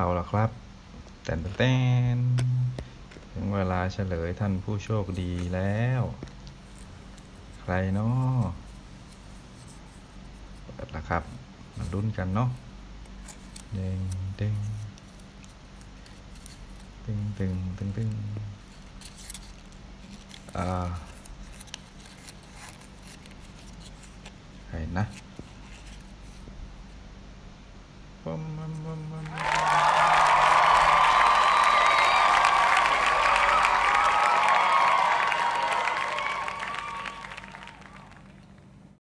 เอาละครับแต่นแต่นถึงเวลาเฉลยท่านผู้โชคดีแล้ว ใครเนาะเปิดละครับ มาลุ้นกันเนาะเด้งเด้งตึงตึงตึงตึงอ่าใครนะปมปมปม